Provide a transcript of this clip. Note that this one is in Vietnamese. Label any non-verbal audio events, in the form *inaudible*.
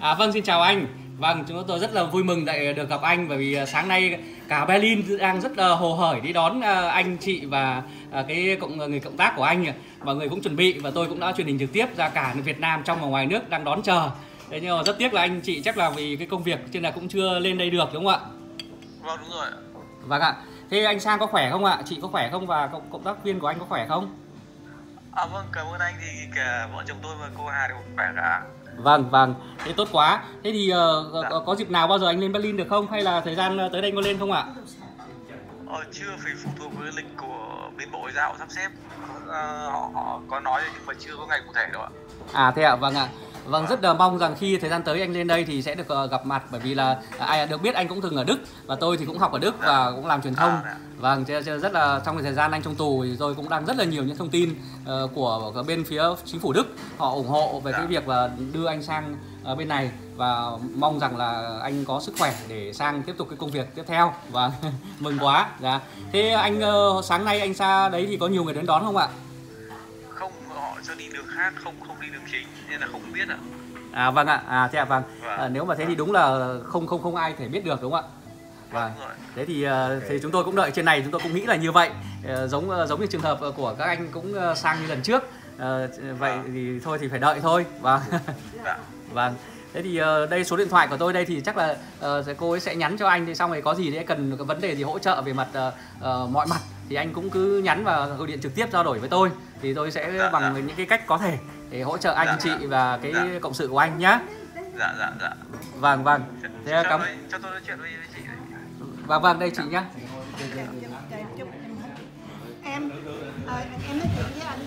À vâng xin chào anh. Vâng chúng tôi rất là vui mừng lại được gặp anh bởi vì à, sáng nay cả Berlin đang rất là hồ hởi đi đón à, anh chị và à, cái cộng người cộng tác của anh và người cũng chuẩn bị và tôi cũng đã truyền hình trực tiếp ra cả Việt Nam trong và ngoài nước đang đón chờ. Thế nhưng mà rất tiếc là anh chị chắc là vì cái công việc nên là cũng chưa lên đây được đúng không ạ? Vâng đúng rồi ạ. Vâng ạ. Thế anh Sang có khỏe không ạ? Chị có khỏe không và cộng, cộng tác viên của anh có khỏe không? À vâng, cảm ơn anh thì cả vợ chồng tôi và cô Hà đều khỏe cả. Vâng vâng, thế tốt quá. Thế thì uh, có, có dịp nào bao giờ anh lên Berlin được không hay là thời gian ờ, tới đây có lên không ạ? Ờ, chưa phải phụ thuộc với lịch của bên Bộ Ngoại giao sắp xếp. Ờ, họ, họ có nói nhưng mà chưa có ngày cụ thể đâu ạ. À thế ạ, vâng ạ. Vâng rất là mong rằng khi thời gian tới anh lên đây thì sẽ được ờ, gặp mặt bởi vì là à, ai được biết anh cũng từng ở Đức và tôi thì cũng học ở Đức và cũng làm truyền thông. Vâng, rất là trong cái thời gian anh trong tù thì tôi cũng đang rất là nhiều những thông tin ờ, của bên phía chính phủ Đức họ ủng hộ về cái việc là đưa anh sang ờ, bên này và mong rằng là anh có sức khỏe để sang tiếp tục cái công việc tiếp theo. và vâng, *laughs* mừng quá. Dạ. Thế anh sáng nay anh xa đấy thì có nhiều người đến đón không ạ? Không, họ cho đi đường khác, không không đi đường chính nên là không biết ạ. À vâng ạ, à thế ạ vâng. Vâng. À, nếu mà thế thì đúng là không không không ai thể biết được đúng không ạ? Vâng. Thế thì ờ, thì chúng tôi cũng đợi trên này chúng tôi cũng nghĩ là như vậy. Ờ, giống ờ, giống như trường hợp của các anh cũng sang như lần trước. Vậy Vâng. thì thôi thì phải đợi thôi. Vâng. Dạ. *laughs* vâng. Thế thì đây số điện thoại của tôi đây thì chắc là sẽ- cô ấy sẽ nhắn cho anh thì xong rồi có gì đấy cần vấn đề gì hỗ trợ về mặt mọi mặt thì anh cũng cứ nhắn và gọi điện trực tiếp trao đổi với tôi thì tôi sẽ Dạ, bằng dạ. những cái cách có thể để hỗ trợ anh Dạ, chị dạ. và cái Dạ. cộng sự của anh nhá. Dạ dạ dạ. Vâng vâng. Thế cho, cảm tôi, cho tôi nói chuyện với, với chị. đấy. vâng vâng đây chị nhá. em ờ, em nói chuyện với anh